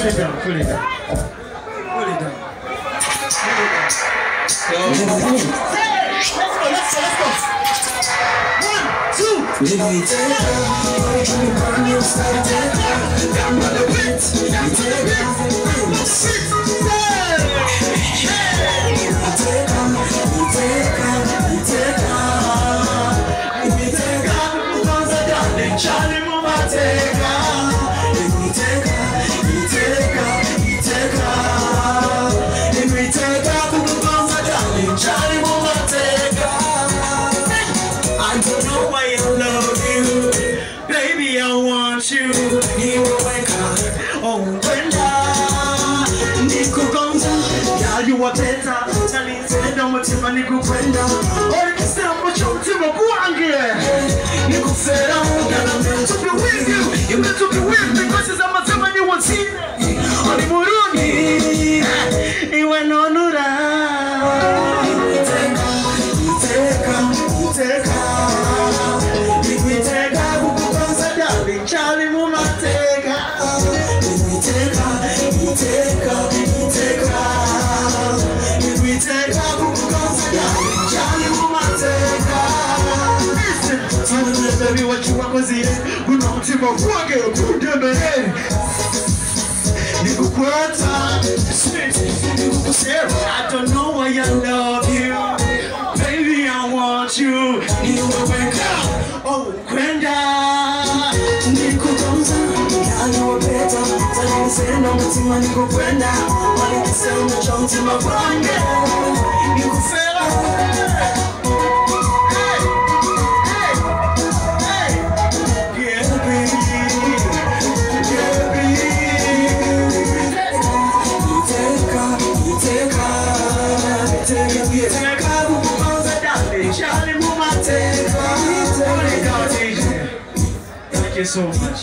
Pull it down, pull it down, pull it down. Hey! Let's go, let's go, let's go. One, two. Let me take I want you. You will wake up. Oh, Brenda, nikugonza Girl, you are better Nalitenda umutima nikupenda Uri kisembo cy'umutima gwange Nikufera To be with you. You meant to be with me Take her, you her. Nikwiteka kukugonza darling Charlie mu mateka Listen, tell me baby what you want it Nikukusera I don't know why I love you You take her, you take her. You take her, you take her. Teka kukugonza darling Charlie Mumateka Thank you so much.